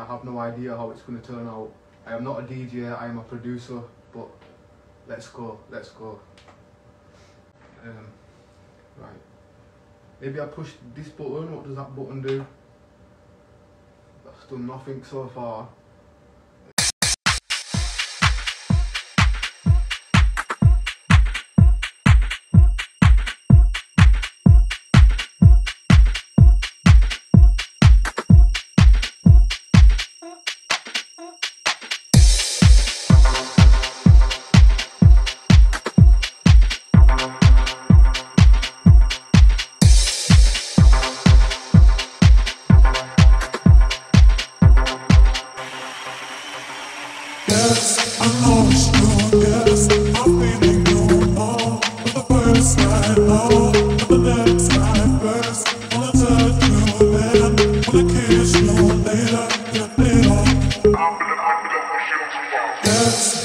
I have no idea how it's going to turn out. I am not a DJ, I am a producer, but let's go, let's go. Um, right. Maybe I push this button, what does that button do? That's done nothing so far. Love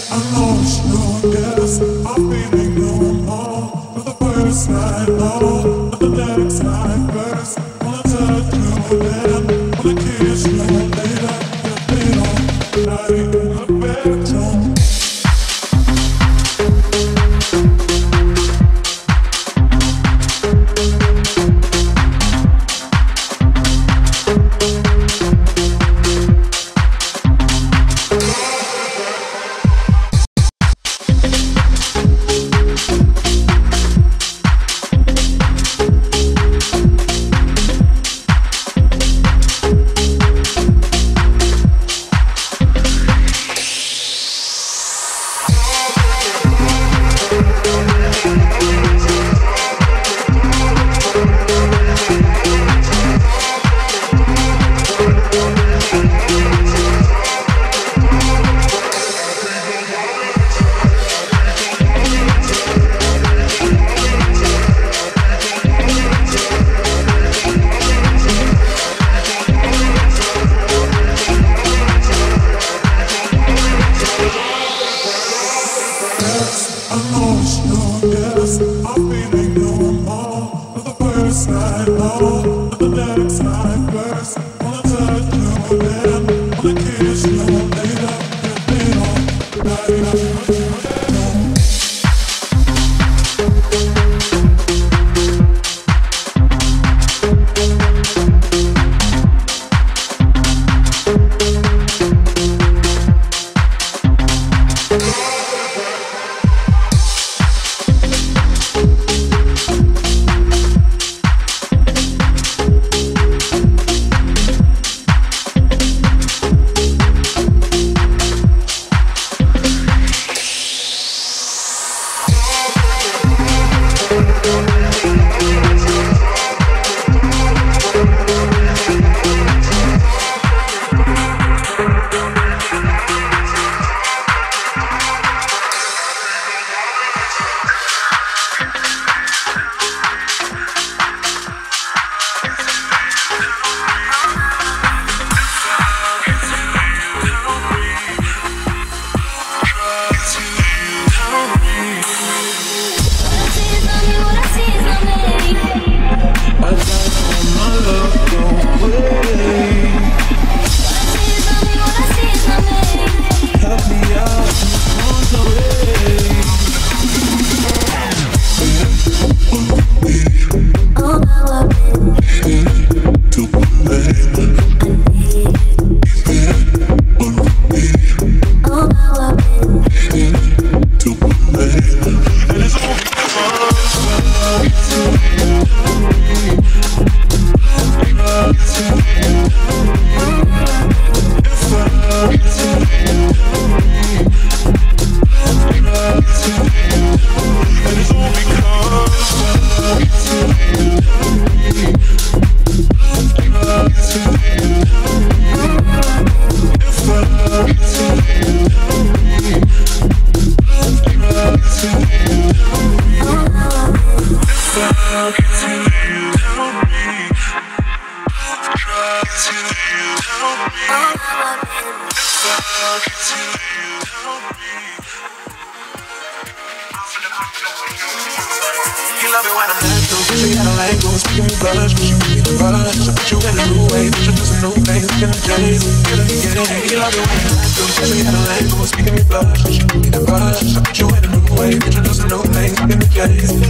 the days, in.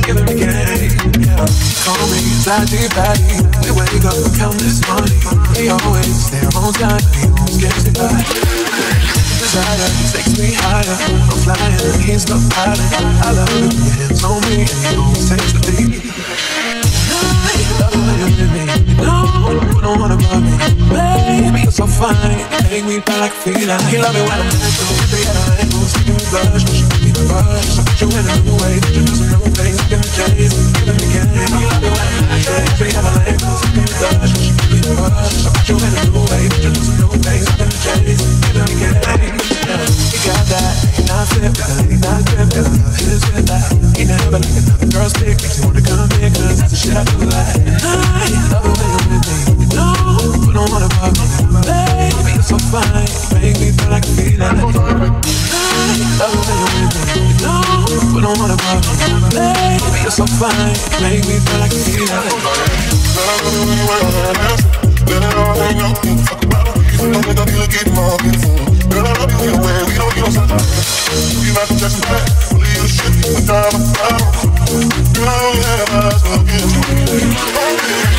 Yeah, call me Zaddy Patty. We wake up and count this money. We always stay on time, we always get it back. Desire takes me higher. I'm flying, he's the pilot. I love it your hands on me, and he always takes the the you with me. No, you don't wanna bug me. Baby, you're so fine. You make me feel like a. He love it when I'm you. Three other angles, me blush. The rush. I. He love it I'm next you. I put you in a way. You you I. I way with but don't wanna me. Baby, you're so fine. Make me feel like a. I way. No, don't. You feel like a. Let it all hang out, give a fuck about. You know that I feel like getting more beautiful. Girl, I love you anyway, we don't get on something. We Michael Jackson back, fully your shit, with time and power. Girl, I don't have eyes, so I'll get you. A. I put you in a no in.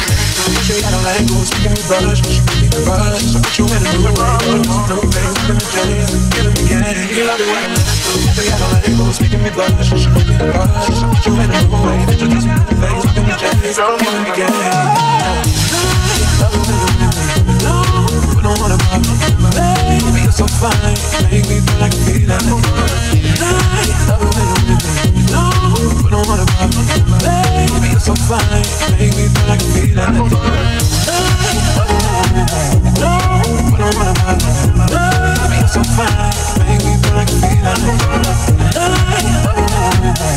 You I'm got a language, speaking me blush, so fine, make me feel like feeling. Love it so fine, make me feel like a feeling.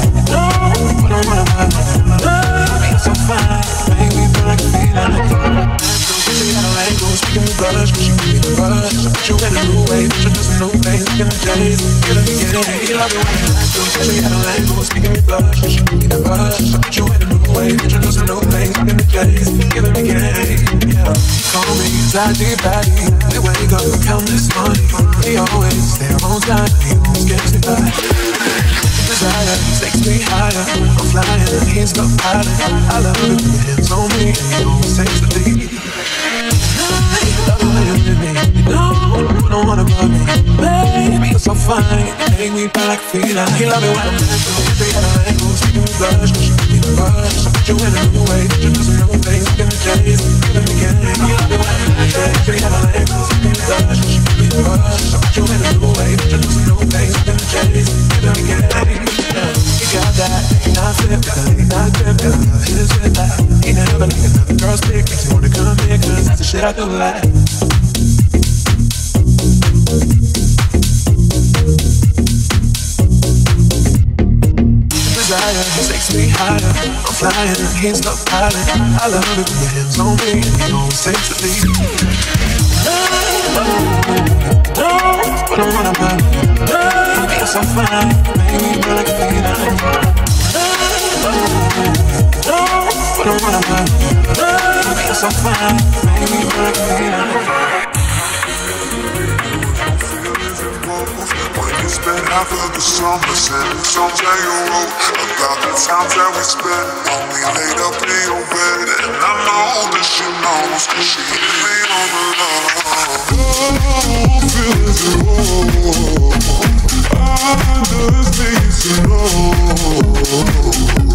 You in a new way, introduce some new things, in the days, in the beginning. You love it when you like to. She got a language, speaking me blush, she me. I put you in a new way, introduce some new things, in the days, in the beginning. Yeah, call me Zaddy Patty. We wake up and count this money. We always stay on time, always get it back. Desire takes me higher. I'm flying, he's the pilot. I love it hands on me, he always takes the lead. You with me. Don't wanna bug me. Baby, you're so fine. Make me feel like a feeling. He love it when I'm to you. Three other angles, me blush. She give me the rush. I put you in a new way. Introduce some new things, in the days, in the beginning. He love it when I'm to you. Three other angles, me blush. She give me the rush. I put you in a new way. Introduce some new things, in the days, in the beginning. He got that. He not flip, he not grip. His with that. He never like another girl's dick. Makes you wanna come here 'cause that's the shit I do like. Desire takes me higher. I'm flying, he's the pilot. I love it when your hands on me, and he always takes the lead. No, but I wanna bug you. Baby, you're so fine, me feel like a feeling. No, but I wanna bug you. Baby, you're so fine, me feel like a feeling. You spend half of the summer songs that you wrote about the times that we spent when we laid up in your bed. And I know that she knows 'cause she hit me on the love. Oh, feelings are wrong. I just need to know.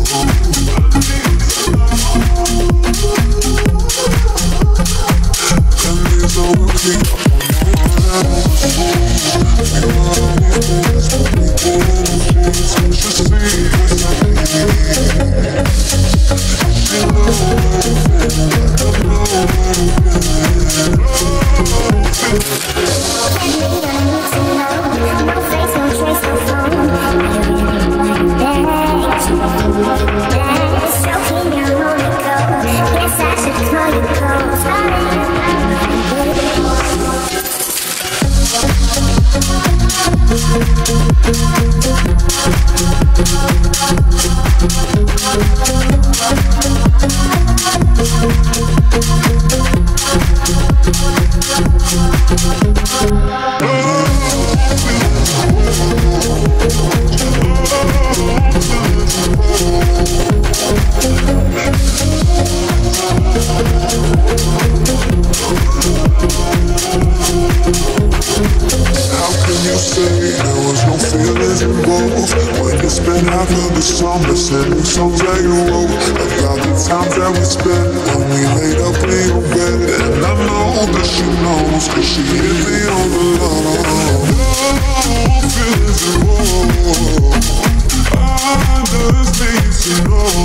Sending songs that you wrote about the times that we spent when we laid up in your bed. And I know that she knows, cause she hit me on the line. No feelings. I just need to know.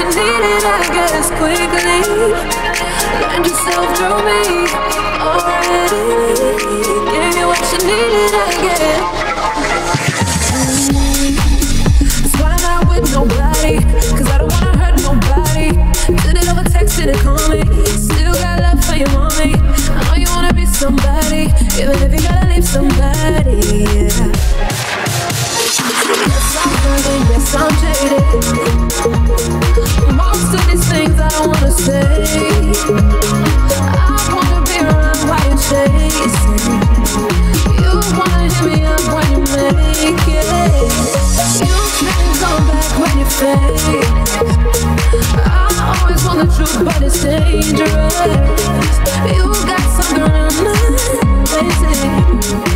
you need it, I guess, quickly. Learned yourself through me already. Gave you what you needed, I guess. I always want the truth, but it's dangerous. You got something I'm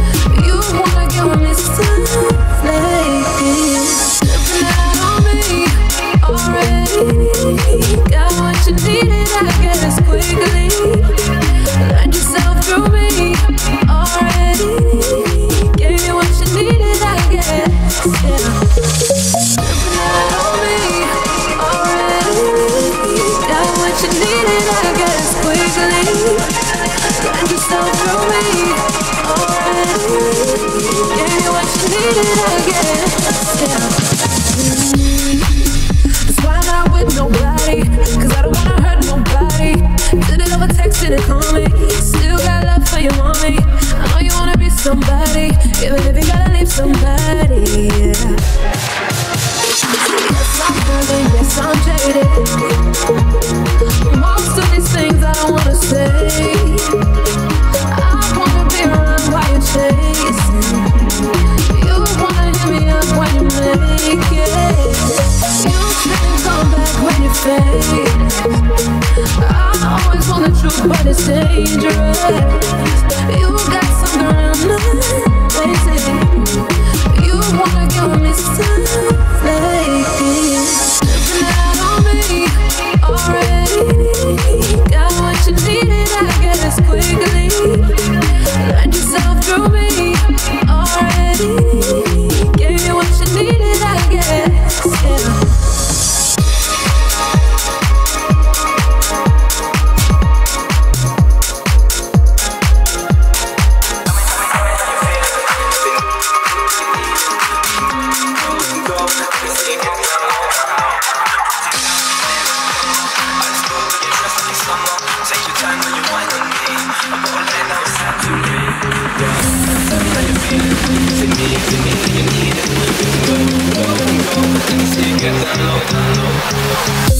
You can come back when you. I always want the truth, but it's dangerous. You got something I'm. bailando.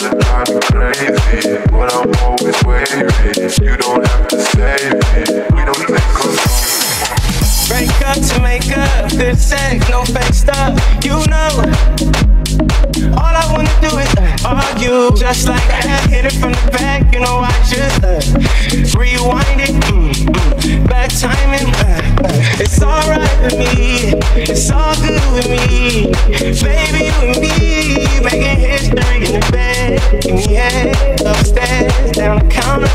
You tryna drive me crazy, but I'm always wavy. You don't have to save me, we don't take control. Break up to make up, good sex, no fake stuff. You know, all I wanna do is argue, just like that. Hit it from the back, you know I just uh, rewind it. Mm, mm, bad timing, uh, uh, it's alright with me, it's all good with me, baby and me making history in the bed, yeah, upstairs, down the counter.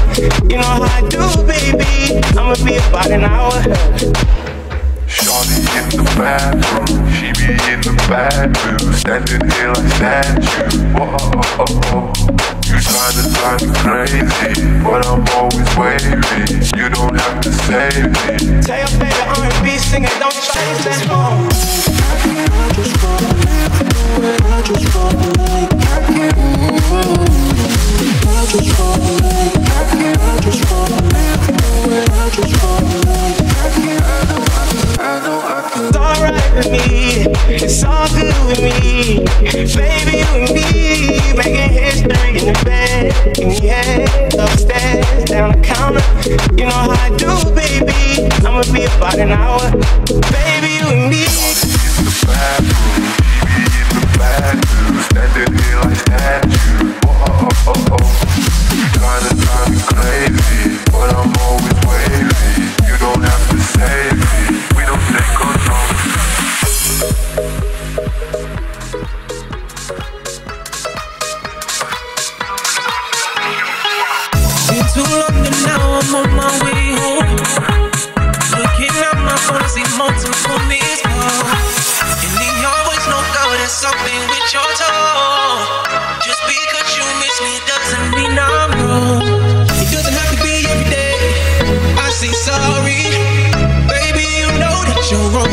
You know how I do, baby. I'ma be about an hour. Shorty in the bathroom, she be in the bathroom, standing here like statue. Whoa, oh, oh, oh. You tryna drive me crazy, but I'm always wavy. You don't have to save me. Tell your favorite R&B singer, don't change that home. It's alright with me, it's all good with me. Baby, you and me making history in the bed. Yeah, upstairs, down the counter. You know how I do, baby. I'ma be about an hour. Baby,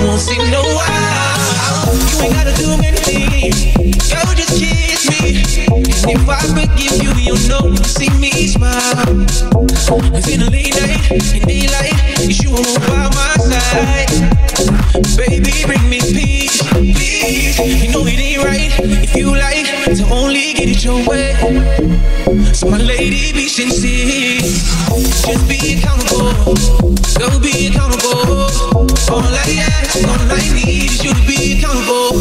won't see no while. You ain't gotta do kiss me. And if I forgive you, you know see me smile. In the late night, in daylight, it's you by my side. Baby, bring me peace. You know it ain't right if you like to only get it your way. So my lady, be sincere. Just be accountable. Go be accountable. All I ask, all I need is you to be accountable.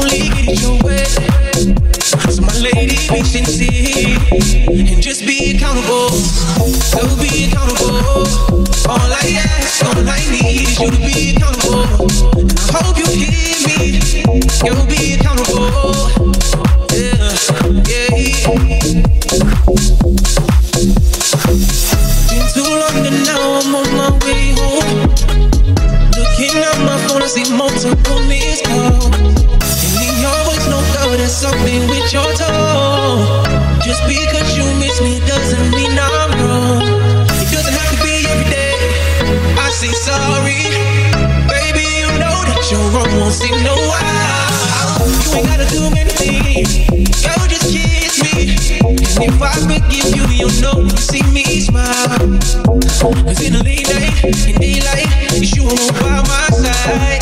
in. It's you by my side,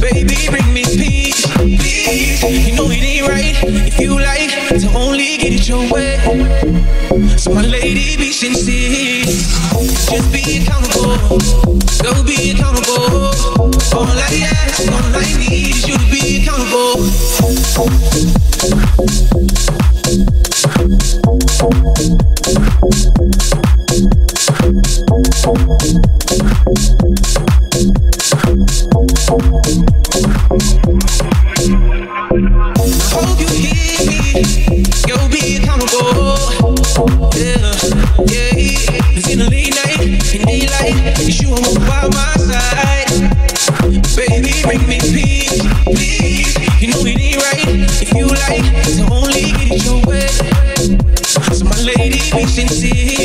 baby. Bring me peace. You know it ain't right if you like to only get your way. So my lady, be sincere. Just be accountable. Go be accountable. All I ask, all I need is you to be accountable.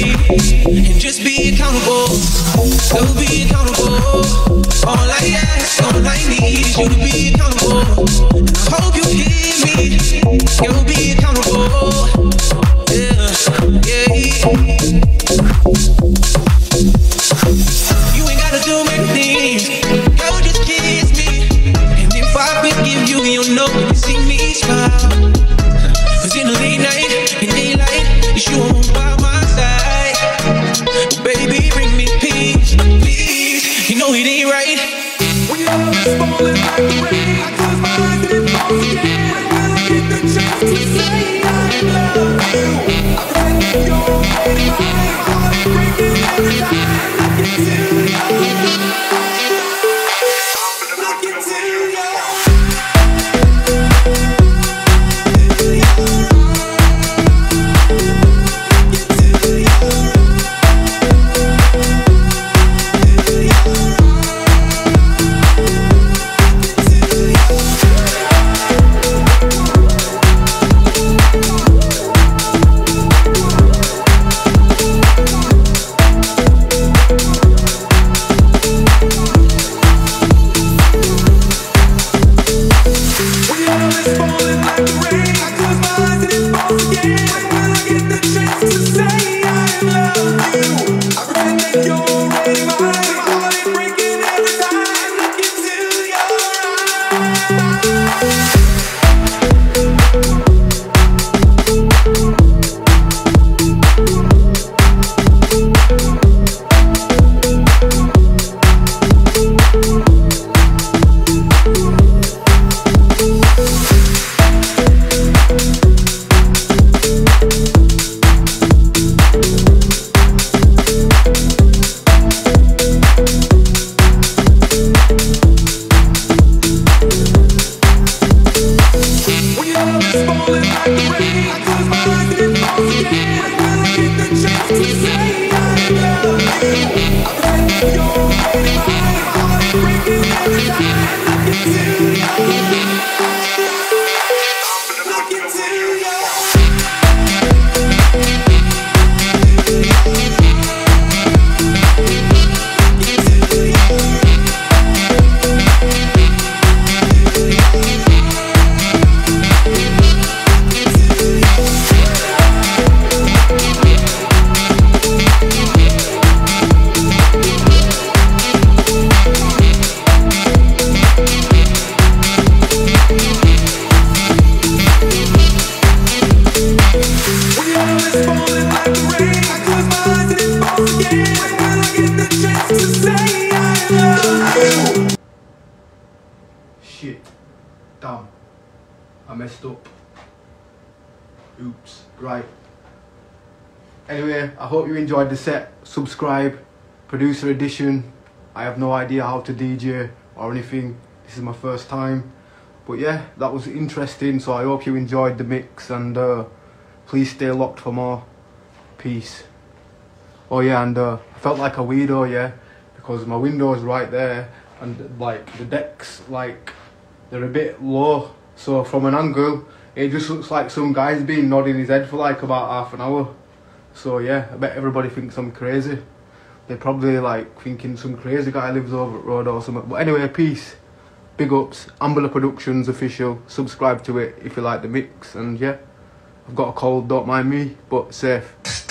and just be accountable. So be accountable. All I ask, all I need is you to be accountable. And I hope you hear me. You'll be accountable. Messed up. Oops. Right. Anyway, I hope you enjoyed the set. Subscribe. Producer edition. I have no idea how to DJ or anything. This is my first time. But yeah, that was interesting. So I hope you enjoyed the mix and uh, please stay locked for more. Peace. Oh yeah, and uh, I felt like a weirdo, yeah, because my window is right there, and like the decks, like they're a bit low. So from an angle, it just looks like some guy's been nodding his head for like about half an hour. So yeah, I bet everybody thinks I'm crazy. They're probably like thinking some crazy guy lives over at road or something. But anyway, peace. Big ups. Ambler Productions official. Subscribe to it if you like the mix. And yeah, I've got a cold, don't mind me, but safe.